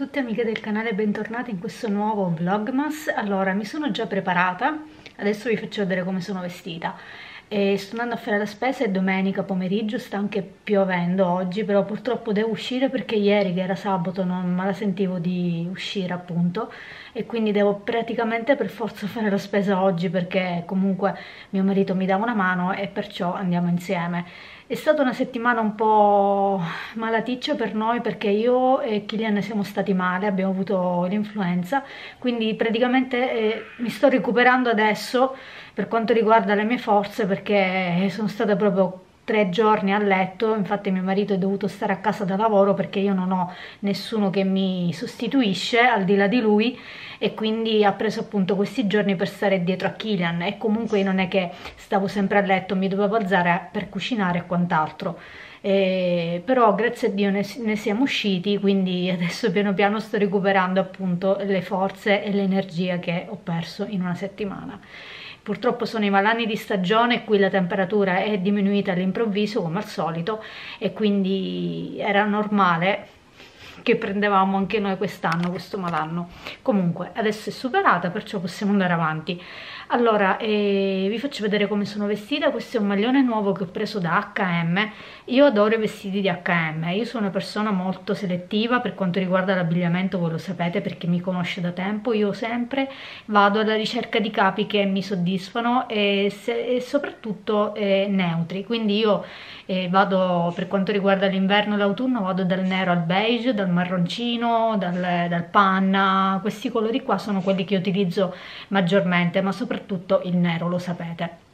Tutte amiche del canale, bentornate in questo nuovo vlogmas. Allora, mi sono già preparata, adesso vi faccio vedere come sono vestita. E sto andando a fare la spesa, è domenica pomeriggio, sta anche piovendo oggi, però purtroppo devo uscire perché ieri, che era sabato, non me la sentivo di uscire appunto e quindi devo praticamente per forza fare la spesa oggi perché comunque mio marito mi dà una mano e perciò andiamo insieme. È stata una settimana un po' malaticcia per noi perché io e Kilian siamo stati male, abbiamo avuto l'influenza, quindi praticamente eh, mi sto recuperando adesso per quanto riguarda le mie forze perché sono stata proprio tre giorni a letto, infatti mio marito è dovuto stare a casa da lavoro perché io non ho nessuno che mi sostituisce al di là di lui e quindi ha preso appunto questi giorni per stare dietro a Kilian e comunque non è che stavo sempre a letto, mi dovevo alzare per cucinare e quant'altro. Eh, però grazie a Dio ne, ne, siamo usciti quindi adesso piano piano sto recuperando appunto le forze e l'energia che ho perso in una settimana Purtroppo sono i malanni di stagione qui la temperatura è diminuita all'improvviso come al solito e quindi era normale che prendevamo anche noi quest'anno, questo malanno. Comunque, adesso è superata, perciò possiamo andare avanti. Allora, eh, vi faccio vedere come sono vestita. Questo è un maglione nuovo che ho preso da H&M. Io adoro i vestiti di H&M. Io sono una persona molto selettiva per quanto riguarda l'abbigliamento, voi lo sapete perché mi conosce da tempo. Io sempre vado alla ricerca di capi che mi soddisfano e, se, e soprattutto eh, neutri. Quindi io eh, vado, per quanto riguarda l'inverno e l'autunno, vado dal nero al beige, dal marroncino, dal, dal panna. Questi colori qua sono quelli che utilizzo maggiormente, ma soprattutto il nero, lo sapete.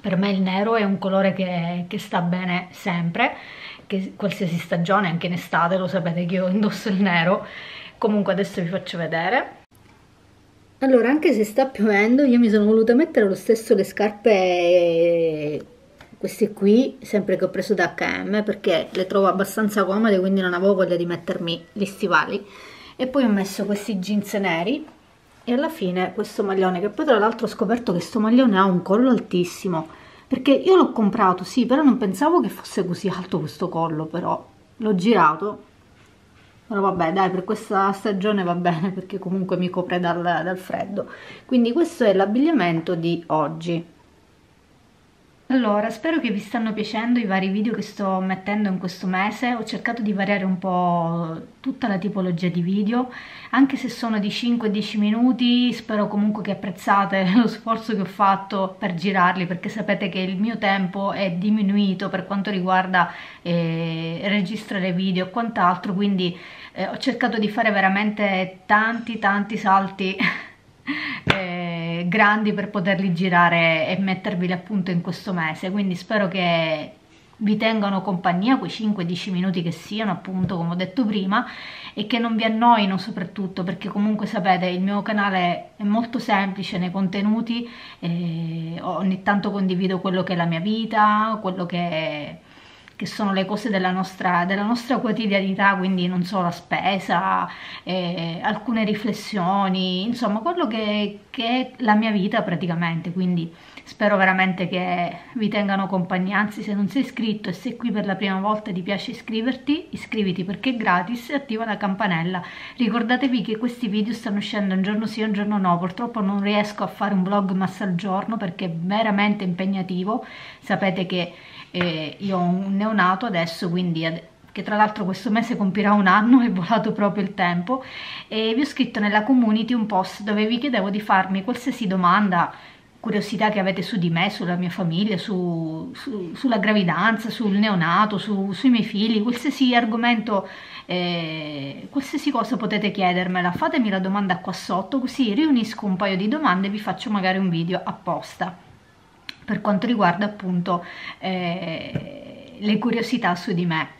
Per me il nero è un colore che, che sta bene sempre, che qualsiasi stagione, anche in estate, lo sapete che io indosso il nero. Comunque adesso vi faccio vedere. Allora, anche se sta piovendo, io mi sono voluta mettere lo stesso le scarpe queste qui, sempre che ho preso da H&M, perché le trovo abbastanza comode, quindi non avevo voglia di mettermi gli stivali. E poi ho messo questi jeans neri, e alla fine questo maglione che poi tra l'altro ho scoperto che questo maglione ha un collo altissimo perché io l'ho comprato sì però non pensavo che fosse così alto questo collo però l'ho girato. Però vabbè dai per questa stagione va bene perché comunque mi copre dal, dal freddo. Quindi questo è l'abbigliamento di oggi allora, spero che vi stanno piacendo i vari video che sto mettendo in questo mese, ho cercato di variare un po' tutta la tipologia di video, anche se sono di 5-10 minuti, spero comunque che apprezzate lo sforzo che ho fatto per girarli, perché sapete che il mio tempo è diminuito per quanto riguarda eh, registrare video e quant'altro, quindi eh, ho cercato di fare veramente tanti tanti salti grandi per poterli girare e metterveli appunto in questo mese. Quindi spero che vi tengano compagnia quei 5-10 minuti che siano appunto come ho detto prima e che non vi annoino soprattutto perché comunque sapete il mio canale è molto semplice nei contenuti ogni tanto condivido quello che è la mia vita quello che che sono le cose della nostra, della nostra quotidianità, quindi non solo la spesa, eh, alcune riflessioni, insomma quello che, che, è la mia vita praticamente, quindi spero veramente che vi tengano compagnia, anzi se non sei iscritto e sei qui per la prima volta e ti piace iscriverti, iscriviti perché è gratis e attiva la campanella. Ricordatevi che questi video stanno uscendo un giorno sì e un giorno no, purtroppo non riesco a fare un vlog massa al giorno perché è veramente impegnativo, sapete che e io ho un neonato adesso, quindi che tra l'altro questo mese compirà un anno, è volato proprio il tempo, e vi ho scritto nella community un post dove vi chiedevo di farmi qualsiasi domanda, curiosità che avete su di me, sulla mia famiglia, su, su, sulla gravidanza, sul neonato, su, sui miei figli, qualsiasi argomento, eh, qualsiasi cosa potete chiedermela, fatemi la domanda qua sotto, così riunisco un paio di domande e vi faccio magari un video apposta per quanto riguarda appunto eh, le curiosità su di me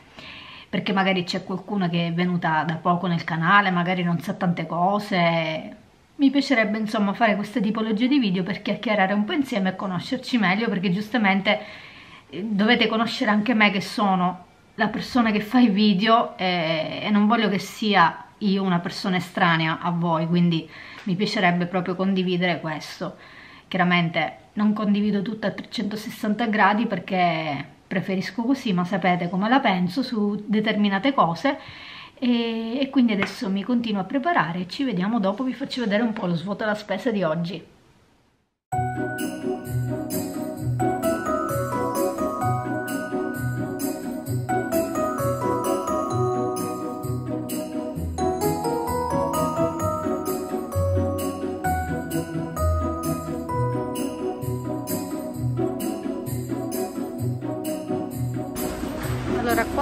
perché magari c'è qualcuno che è venuta da poco nel canale, magari non sa tante cose. Mi piacerebbe insomma fare questa tipologia di video per chiacchierare un po' insieme e conoscerci meglio perché giustamente eh, dovete conoscere anche me che sono la persona che fa i video e, e non voglio che sia io una persona estranea a voi, quindi mi piacerebbe proprio condividere questo. Chiaramente non condivido tutto a 360 gradi perché preferisco così, ma sapete come la penso su determinate cose. E, e quindi adesso mi continuo a preparare ci vediamo dopo vi faccio vedere un po' lo svuoto della spesa di oggi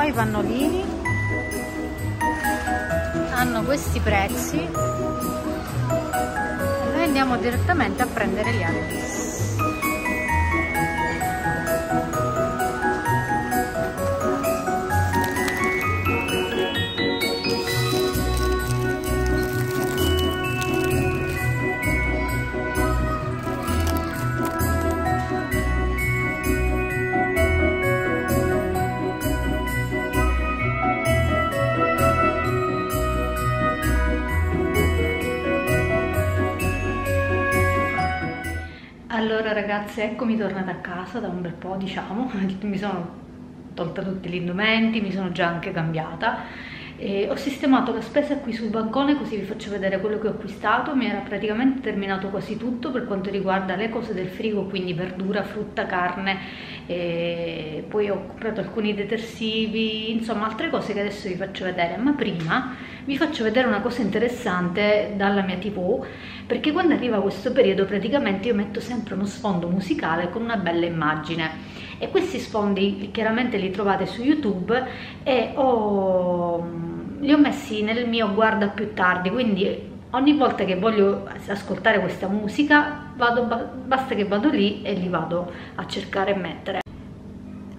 i pannolini hanno questi prezzi. E andiamo direttamente a prendere gli altri Ragazze, eccomi tornata a casa da un bel po', diciamo, mi sono tolta tutti gli indumenti, mi sono già anche cambiata. E ho sistemato la spesa qui sul bancone così vi faccio vedere quello che ho acquistato. Mi era praticamente terminato quasi tutto per quanto riguarda le cose del frigo quindi verdura, frutta, carne. Poi ho comprato alcuni detersivi insomma altre cose che adesso vi faccio vedere. Ma prima vi faccio vedere una cosa interessante dalla mia tv perché quando arriva questo periodo praticamente io metto sempre uno sfondo musicale con una bella immagine e questi sfondi chiaramente li trovate su youtube e ho li ho messi nel mio guarda più tardi, quindi ogni volta che voglio ascoltare questa musica vado, basta che vado lì e li vado a cercare e mettere.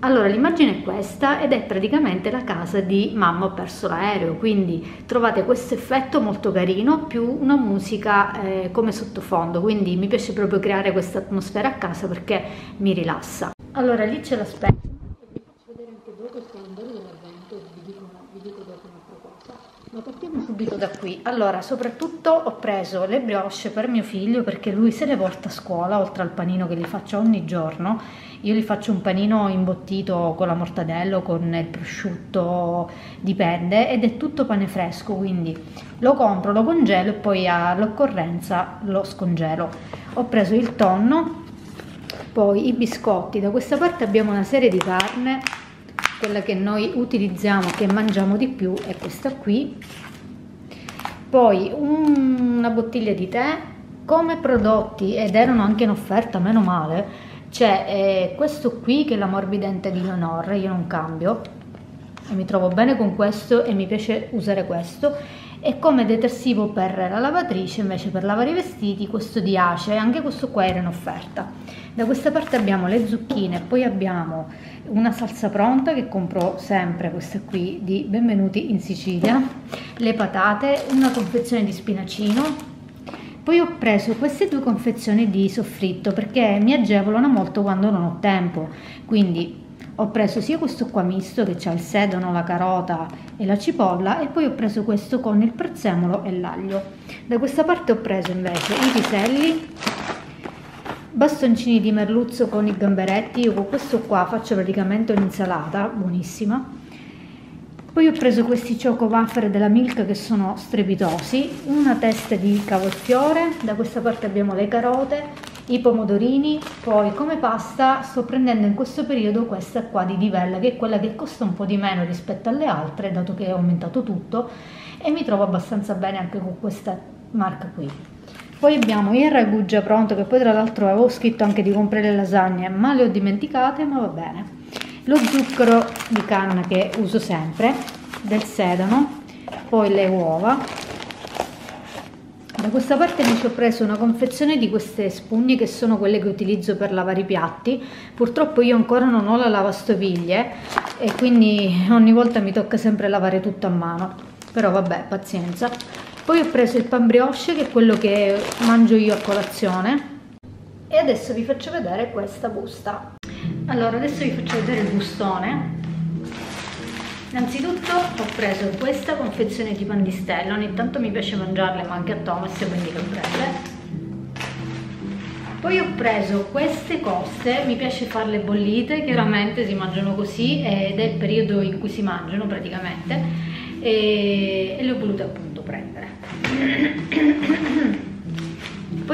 Allora l'immagine è questa ed è praticamente la casa di mamma ho perso l'aereo, quindi trovate questo effetto molto carino più una musica eh, come sottofondo, quindi mi piace proprio creare questa atmosfera a casa perché mi rilassa. Allora lì c'è la specchio, vi faccio vedere anche voi questo calendario dell'avvento, vi dico, vi dico dopo un'altra cosa. Ma partiamo subito da qui. Allora, soprattutto ho preso le brioche per mio figlio perché lui se le porta a scuola, oltre al panino che gli faccio ogni giorno. Io gli faccio un panino imbottito con la mortadella o con il prosciutto, dipende, ed è tutto pane fresco, quindi lo compro, lo congelo e poi all'occorrenza lo scongelo. Ho preso il tonno poi i biscotti da questa parte abbiamo una serie di carne quella che noi utilizziamo che mangiamo di più è questa qui. Poi un, una bottiglia di tè come prodotti ed erano anche in offerta meno male c'è eh, questo qui che è la morbidente di Leonor io non cambio e mi trovo bene con questo e mi piace usare questo. E come detersivo per la lavatrice invece per lavare i vestiti questo di Ace anche questo qua era in offerta da questa parte abbiamo le zucchine poi abbiamo una salsa pronta che compro sempre questa qui di benvenuti in Sicilia. Le patate una confezione di spinacino poi ho preso queste due confezioni di soffritto perché mi agevolano molto quando non ho tempo. Quindi ho preso sia questo qua misto che ha il sedano, la carota e la cipolla e poi ho preso questo con il prezzemolo e l'aglio. Da questa parte ho preso invece i piselli bastoncini di merluzzo con i gamberetti. Io con questo qua faccio praticamente un'insalata buonissima. Poi ho preso questi choco wafer della Milk che sono strepitosi una testa di cavolfiore da questa parte abbiamo le carote i pomodorini poi come pasta sto prendendo in questo periodo questa qua di Divella che è quella che costa un po' di meno rispetto alle altre dato che è aumentato tutto e mi trovo abbastanza bene anche con questa marca qui poi abbiamo il ragù già pronto, che poi tra l'altro avevo scritto anche di comprare le lasagne, ma le ho dimenticate, ma va bene. Lo zucchero di canna che uso sempre, del sedano, poi le uova. Da questa parte mi ho preso una confezione di queste spugne che sono quelle che utilizzo per lavare i piatti. Purtroppo io ancora non ho la lavastoviglie e quindi ogni volta mi tocca sempre lavare tutto a mano. Però vabbè, pazienza poi ho preso il pan brioche che è quello che mangio io a colazione. E adesso vi faccio vedere questa busta. Allora adesso vi faccio vedere il bustone. Innanzitutto ho preso questa confezione di pan di stella. Ogni tanto mi piace mangiarle ma anche a Thomas quindi le ho prese poi ho preso queste coste, mi piace farle bollite, chiaramente si mangiano così ed è il periodo in cui si mangiano praticamente. E, e le ho volute appunto prendere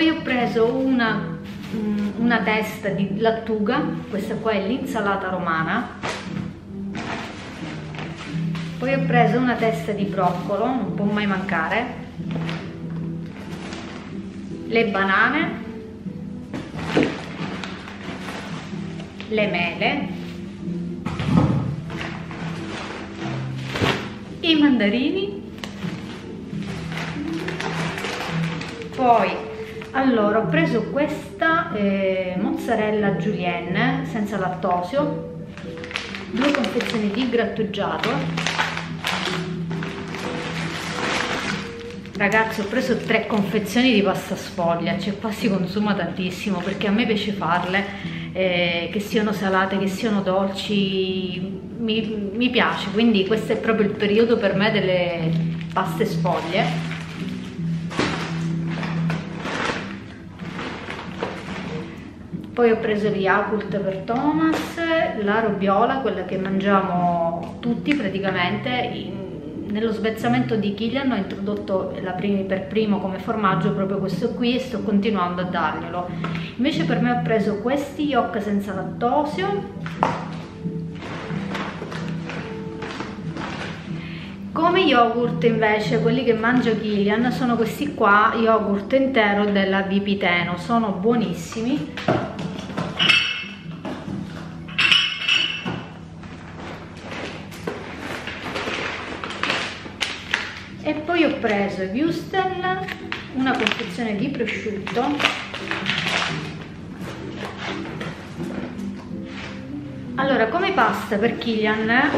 poi ho preso una, mm, una testa di lattuga questa qua è l'insalata romana. Poi ho preso una testa di broccolo non può mai mancare. Le banane. Le mele. I mandarini. Poi allora ho preso questa eh, mozzarella julienne senza lattosio. Due confezioni di grattugiato. Ragazzi ho preso tre confezioni di pasta sfoglia cioè qua si consuma tantissimo perché a me piace farle eh, che siano salate, che siano dolci, mi, mi piace, quindi questo è proprio il periodo per me delle paste sfoglie. Poi ho preso gli Yakult per Thomas, la robiola, quella che mangiamo tutti praticamente, in, nello svezzamento di Kilian ho introdotto prima, per primo come formaggio proprio questo qui e sto continuando a darglielo. Invece per me ho preso questi yogurt senza lattosio. Come yogurt invece quelli che mangia Kilian sono questi qua yogurt intero della Vipiteno sono buonissimi preso Wustel una confezione di prosciutto. Allora come pasta per Kilian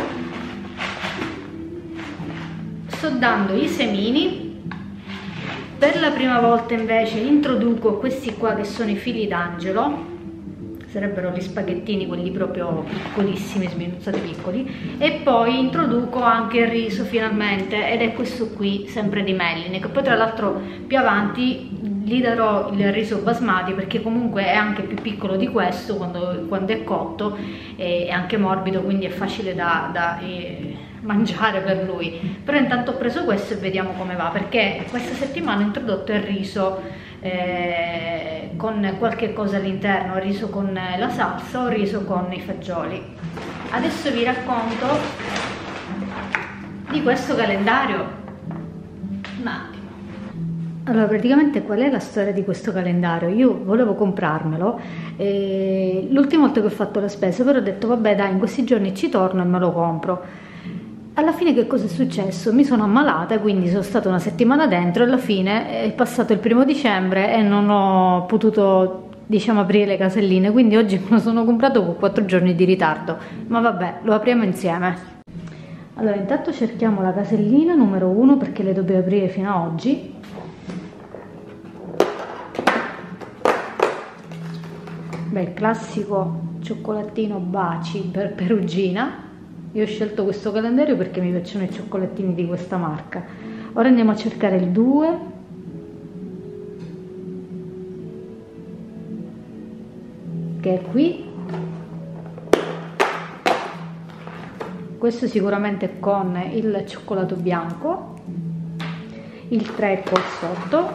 sto dando i semini. Per la prima volta invece introduco questi qua che sono i fili d'angelo sarebbero gli spaghettini quelli proprio piccolissimi sminuzzati piccoli. E poi introduco anche il riso finalmente ed è questo qui sempre di Mellinek poi tra l'altro più avanti gli darò il riso basmati perché comunque è anche più piccolo di questo quando, quando è cotto è anche morbido quindi è facile da, da eh, mangiare per lui. Però intanto ho preso questo e vediamo come va perché questa settimana ho introdotto il riso eh, con qualche cosa all'interno, riso con la salsa o riso con i fagioli. Adesso vi racconto di questo calendario. Un attimo. Allora, praticamente qual è la storia di questo calendario? Io volevo comprarmelo, eh, l'ultima volta che ho fatto la spesa, però ho detto vabbè dai, in questi giorni ci torno e me lo compro alla fine che cosa è successo? Mi sono ammalata, quindi sono stata una settimana dentro e alla fine è passato il primo dicembre e non ho potuto diciamo aprire le caselline, quindi oggi me lo sono comprato con 4 giorni di ritardo, ma vabbè, lo apriamo insieme. Allora, intanto cerchiamo la casellina numero 1 perché le dobbiamo aprire fino ad oggi. Beh, classico cioccolatino baci per perugina io ho scelto questo calendario perché mi piacciono i cioccolatini di questa marca. Ora andiamo a cercare il 2. Che è qui. Questo sicuramente con il cioccolato bianco. Il 3 col sotto.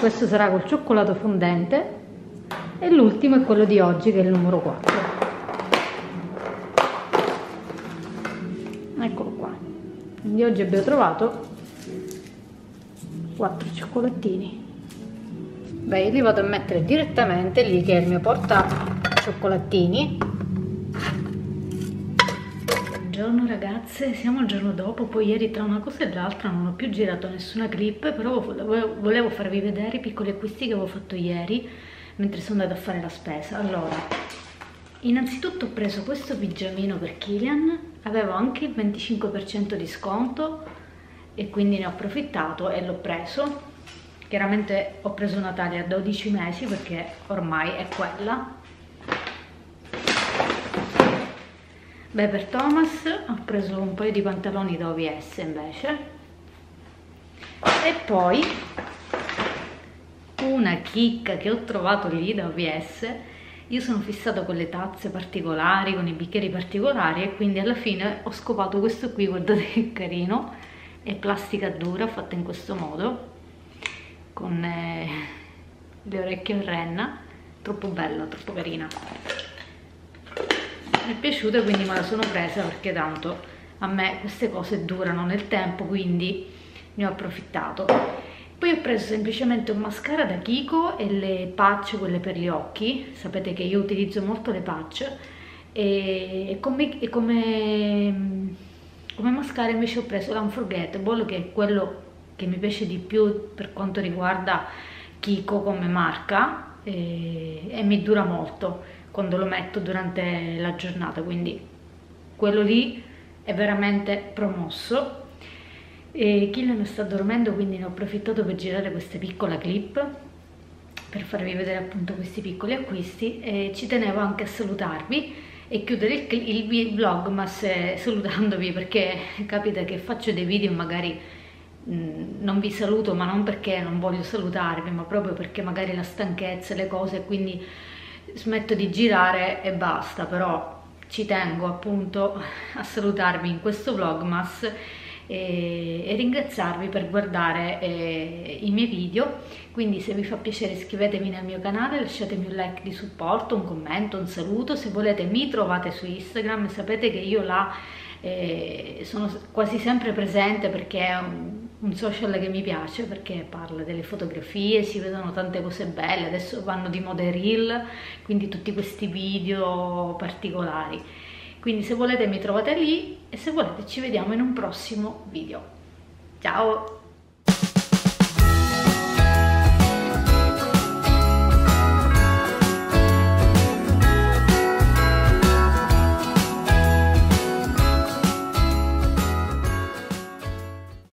Questo sarà col cioccolato fondente. E l'ultimo è quello di oggi che è il numero 4. Quindi oggi abbiamo trovato 4 cioccolatini. Beh li vado a mettere direttamente lì che è il mio porta cioccolatini buongiorno ragazze. Siamo il giorno dopo poi ieri tra una cosa e l'altra non ho più girato nessuna clip però volevo farvi vedere i piccoli acquisti che avevo fatto ieri mentre sono andata a fare la spesa. Allora innanzitutto ho preso questo pigiamino per Kilian avevo anche il 25% di sconto e quindi ne ho approfittato e l'ho preso. Chiaramente ho preso una taglia a 12 mesi perché ormai è quella. Beh per Thomas ho preso un paio di pantaloni da OVS invece. E poi una chicca che ho trovato lì da OVS io sono fissata con le tazze particolari, con i bicchieri particolari e quindi alla fine ho scopato questo qui, guardate che carino, è plastica dura fatta in questo modo, con eh, le orecchie in renna, troppo bella, troppo carina. Mi è piaciuta quindi me la sono presa perché tanto a me queste cose durano nel tempo, quindi ne ho approfittato poi ho preso semplicemente un mascara da Kiko e le patch, quelle per gli occhi. Sapete che io utilizzo molto le patch. E come, e come, come mascara invece ho preso l'Unforgettable, che è quello che mi piace di più per quanto riguarda Kiko come marca. E, e mi dura molto quando lo metto durante la giornata, quindi quello lì è veramente promosso e Killian sta dormendo quindi ne ho approfittato per girare questa piccola clip per farvi vedere appunto questi piccoli acquisti e ci tenevo anche a salutarvi e chiudere il, il vlog ma se, salutandovi perché capita che faccio dei video magari mh, non vi saluto ma non perché non voglio salutarvi ma proprio perché magari la stanchezza le cose quindi smetto di girare e basta. Però ci tengo appunto a salutarvi in questo vlogmas e, e ringraziarvi per guardare eh, i miei video. Quindi se vi fa piacere iscrivetevi nel mio canale lasciatemi un like di supporto un commento un saluto. Se volete mi trovate su Instagram. Sapete che io là eh, sono quasi sempre presente perché è un, un, social che mi piace perché parla delle fotografie, si vedono tante cose belle, adesso vanno di moda reel, quindi tutti questi video particolari. Quindi se volete mi trovate lì e se volete ci vediamo in un prossimo video. Ciao